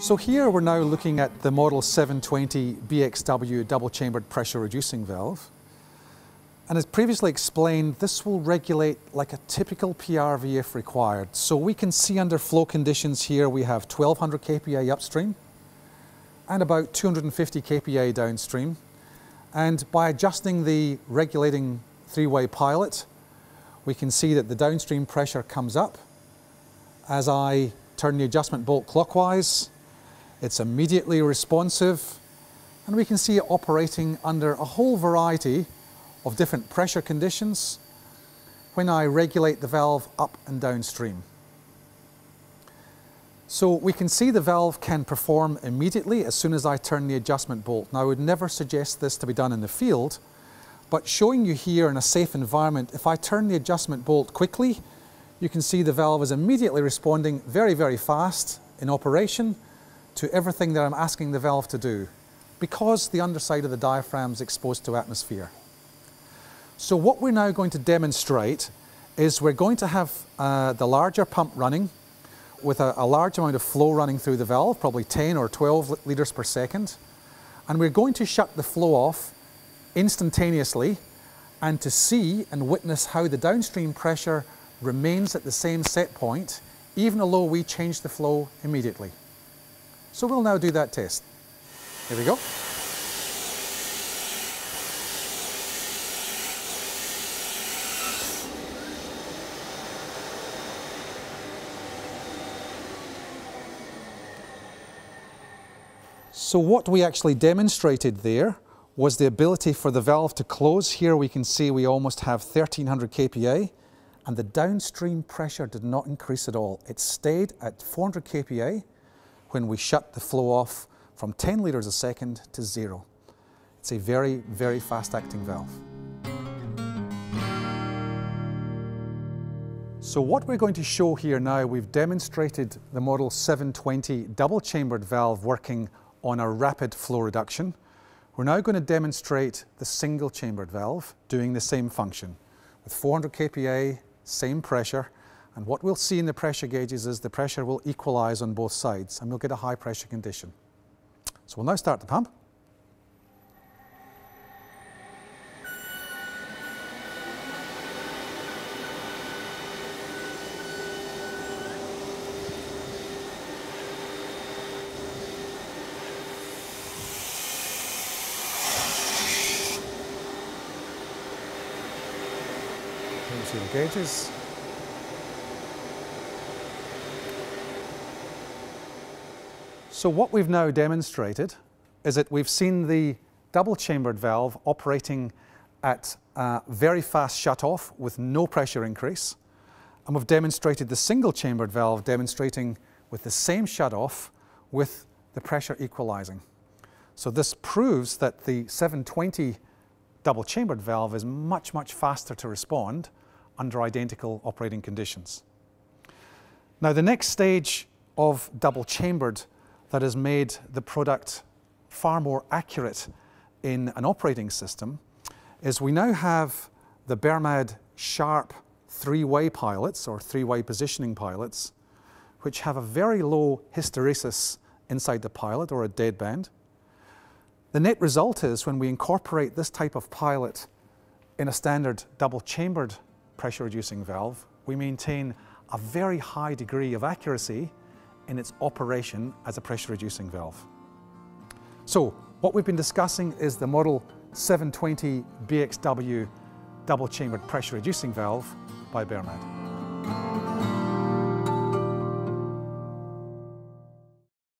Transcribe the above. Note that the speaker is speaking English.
So here we're now looking at the Model 720 BXW double-chambered pressure reducing valve. And as previously explained, this will regulate like a typical PRV if required. So we can see under flow conditions here we have 1200 kPa upstream and about 250 kPa downstream. And by adjusting the regulating three-way pilot, we can see that the downstream pressure comes up as I turn the adjustment bolt clockwise it's immediately responsive and we can see it operating under a whole variety of different pressure conditions when I regulate the valve up and downstream. So we can see the valve can perform immediately as soon as I turn the adjustment bolt. Now I would never suggest this to be done in the field, but showing you here in a safe environment, if I turn the adjustment bolt quickly, you can see the valve is immediately responding very, very fast in operation to everything that I'm asking the valve to do because the underside of the diaphragm is exposed to atmosphere. So what we're now going to demonstrate is we're going to have uh, the larger pump running with a, a, large amount of flow running through the valve, probably 10 or 12 litres per second. And we're going to shut the flow off instantaneously and to see and witness how the downstream pressure remains at the same set point, even although we change the flow immediately. So we'll now do that test. Here we go. So what we actually demonstrated there was the ability for the valve to close. Here we can see we almost have 1300 kPa and the downstream pressure did not increase at all. It stayed at 400 kPa when we shut the flow off from 10 litres a second to zero. It's a very, very fast acting valve. So what we're going to show here now, we've demonstrated the Model 720 double chambered valve working on a rapid flow reduction. We're now going to demonstrate the single chambered valve doing the same function with 400 kPa, same pressure, and what we'll see in the pressure gauges is the pressure will equalize on both sides and we'll get a high pressure condition. So we'll now start the pump. Gauges. So what we've now demonstrated is that we've seen the double chambered valve operating at very fast shut-off with no pressure increase. And we've demonstrated the single chambered valve demonstrating with the same shut-off with the pressure equalizing. So this proves that the 720 double chambered valve is much, much faster to respond under identical operating conditions. Now the next stage of double chambered that has made the product far more accurate in an operating system is we now have the Bermad Sharp three-way pilots or three-way positioning pilots which have a very low hysteresis inside the pilot or a deadband. The net result is when we incorporate this type of pilot in a standard double chambered pressure reducing valve, we maintain a very high degree of accuracy in its operation as a pressure reducing valve. So what we've been discussing is the Model 720 BXW double chambered pressure reducing valve by Bermad.